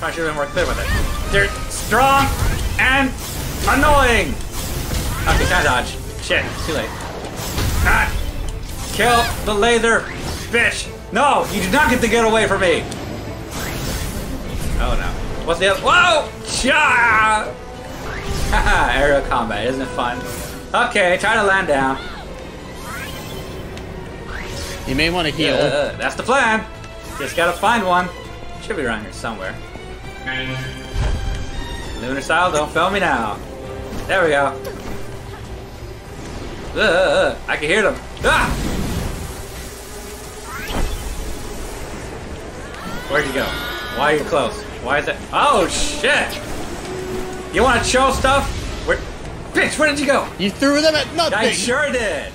Probably should have been more clear with it. They're strong and annoying. Okay, can dodge? Shit, too late. Ah! Kill the laser, bitch! No, you do not get to get away from me. Oh no. What's the other? Whoa! Cha! Haha, aerial combat, isn't it fun? Okay, try to land down. You may want to heal. Uh, that's the plan. Just gotta find one. Should be around here somewhere. Lunar style, don't fail me now. There we go. Uh, I can hear them. Ah! Where'd you go? Why are you close? Why is it? Oh shit! You want to show stuff? Where? Bitch, where did you go? You threw them at nothing. I sure did.